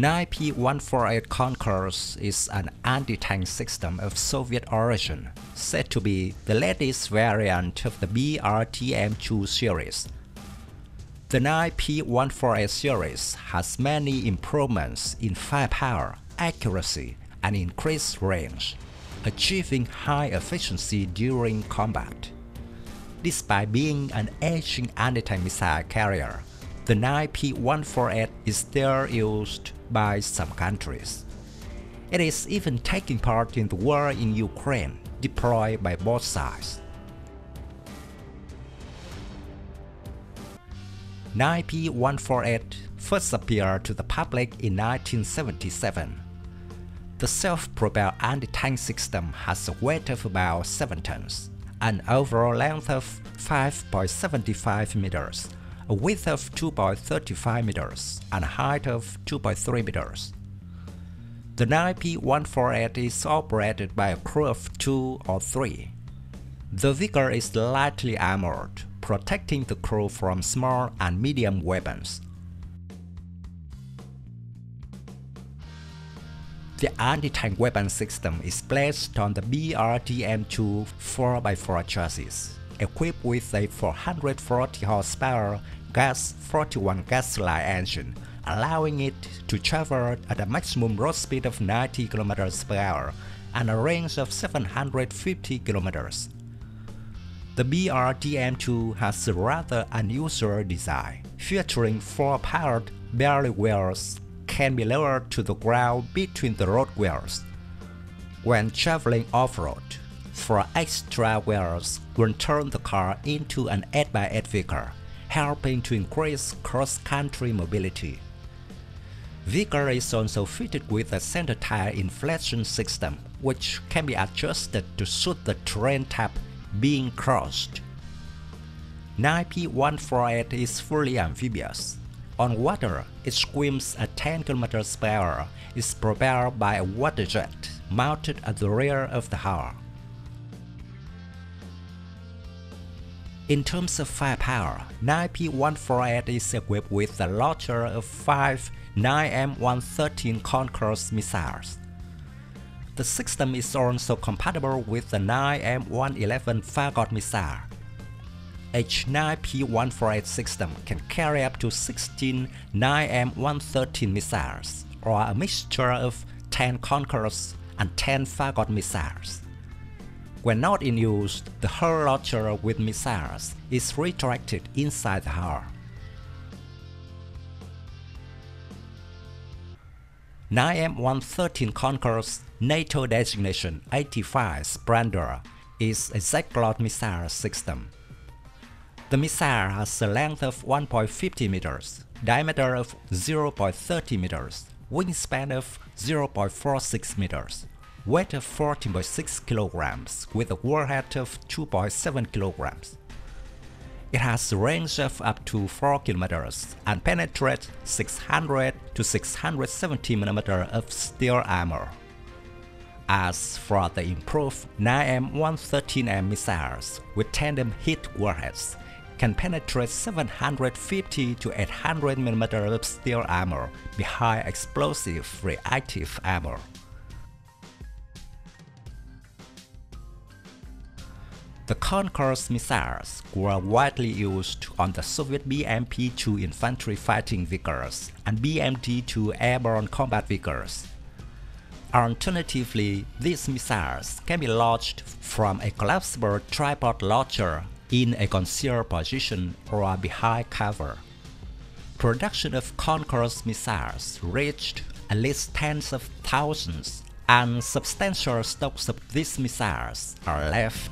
9P148 Konkurs is an anti-tank system of Soviet origin, said to be the latest variant of the BRDM-2 series. The 9P148 series has many improvements in firepower, accuracy, and increased range, achieving high efficiency during combat. Despite being an aging anti-tank missile carrier, the 9P148 is still used by some countries. It is even taking part in the war in Ukraine, deployed by both sides. 9P148 first appeared to the public in 1977. The self-propelled anti-tank system has a weight of about 7 tons, an overall length of 5.75 meters, a width of 2.35 meters, and a height of 2.3 meters. The 9P148 is operated by a crew of 2 or 3. The Vickers is lightly armored, protecting the crew from small and medium weapons. The anti-tank weapon system is placed on the BRDM2 4x4 chassis, equipped with a 440 horsepower GAZ 41 gasoline engine, allowing it to travel at a maximum road speed of 90 km per hour and a range of 750 km. The BRDM2 has a rather unusual design, featuring four powered belly wheels can be lowered to the ground between the road wheels. When traveling off-road, four extra wheels will turn the car into an 8x8 vehicle, helping to increase cross-country mobility. Vickers is also fitted with a center tire inflation system, which can be adjusted to suit the terrain type being crossed. 9P148 is fully amphibious. On water, it swims at 10 km per hour, is propelled by a water jet mounted at the rear of the hull. In terms of firepower, 9P148 is equipped with a launcher of 5 9M113 Konkurs missiles. The system is also compatible with the 9M111 Fagot missile. H9P148 system can carry up to 16 9M113 missiles, or a mixture of 10 Konkurs and 10 Fagot missiles. When not in use, the hull launcher with missiles is retracted inside the hull. 9M113 Konkurs NATO designation 85 Spandrel is a SACLOS missile system. The missile has a length of 1.50 meters, diameter of 0.30 meters, wingspan of 0.46 meters, weight of 14.6 kilograms with a warhead of 2.7 kilograms. It has a range of up to 4 km and penetrates 600 to 670 mm of steel armor. As for the improved 9M113M missiles with tandem HEAT warheads, can penetrate 750 to 800 mm of steel armor behind explosive reactive armor. The Konkurs missiles were widely used on the Soviet BMP-2 infantry fighting vehicles and BMD-2 airborne combat vehicles. Alternatively, these missiles can be launched from a collapsible tripod launcher in a concealed position or behind cover. Production of Konkurs missiles reached at least tens of thousands, and substantial stocks of these missiles are left